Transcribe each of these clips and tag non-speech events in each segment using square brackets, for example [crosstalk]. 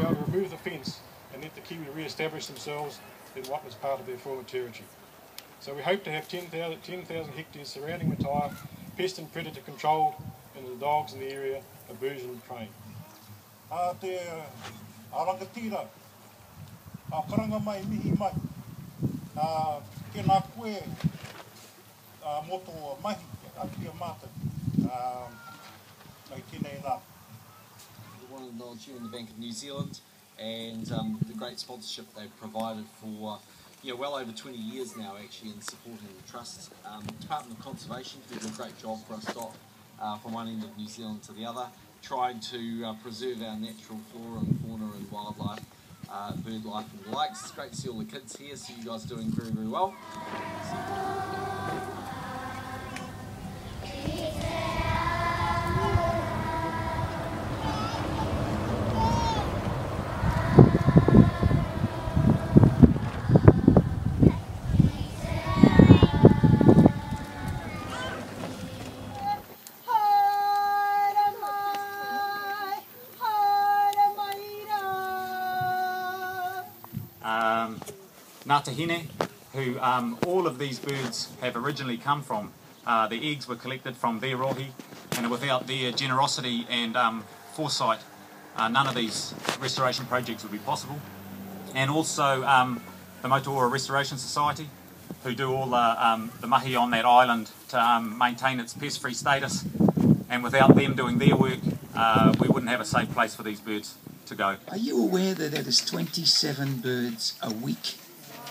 be able to remove the fence and let the kiwi re-establish themselves in what was part of their former territory. So we hope to have 10,000 10, hectares surrounding Matai, pest and predator controlled, and the dogs in the area are version trained. A te arangatira, a karanga mai, mihi mai, a ke nā koe a moto mahi, a kia mata, a mai tēnei rā. Want to in the Bank of New Zealand and um, the great sponsorship they've provided for yeah, well over 20 years now actually in supporting the trust. Um, Department of Conservation did a great job for us stop uh, from one end of New Zealand to the other, trying to uh, preserve our natural flora and fauna and wildlife, uh, bird life and the likes. It's great to see all the kids here, see you guys doing very, very well. Ngātahine, who um, all of these birds have originally come from. Uh, the eggs were collected from their rohe, and without their generosity and um, foresight, uh, none of these restoration projects would be possible. And also um, the Motuora Restoration Society, who do all the, um, the mahi on that island to um, maintain its pest-free status. And without them doing their work, uh, we wouldn't have a safe place for these birds to go. Are you aware that there is 27 birds a week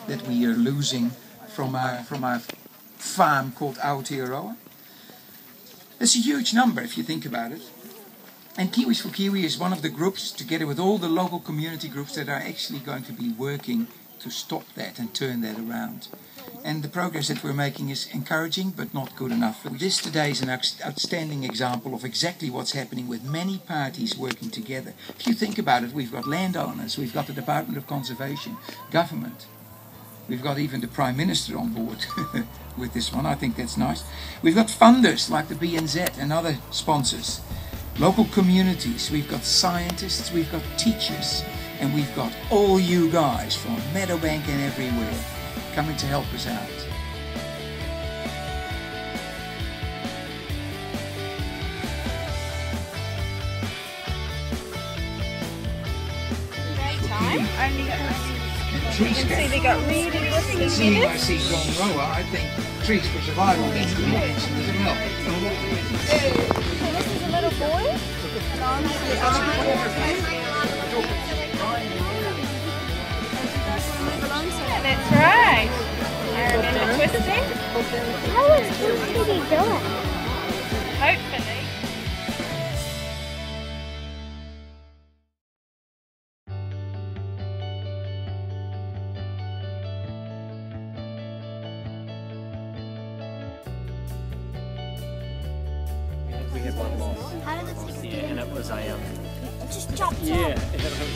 that we are losing from our from our farm called Aotearoa? It's a huge number if you think about it. And Kiwis for Kiwi is one of the groups, together with all the local community groups, that are actually going to be working to stop that and turn that around. And the progress that we're making is encouraging, but not good enough. This today is an outstanding example of exactly what's happening with many parties working together. If you think about it, we've got landowners, we've got the Department of Conservation, government, we've got even the Prime Minister on board [laughs] with this one. I think that's nice. We've got funders like the BNZ and other sponsors, local communities, we've got scientists, we've got teachers, and we've got all you guys from Meadowbank and everywhere coming to help us out. Great time. Only Trees can see they got really bushy Seeing I see John Rower, I think trees for survival needs to be mentioned as well. So this is a little boy. And on to the other Yeah, that's right. I remember twisting. How is this kitty doing? We had one loss. How did the Yeah, and it was a um. just jumped Yeah, it had, it was